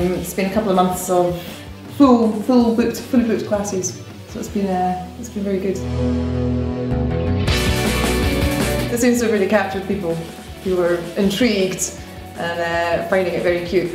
Um, it's been a couple of months of full, full booked, fully booked classes. So it's been, uh, it's been very good. It seems to have really captured people who were intrigued and uh, finding it very cute.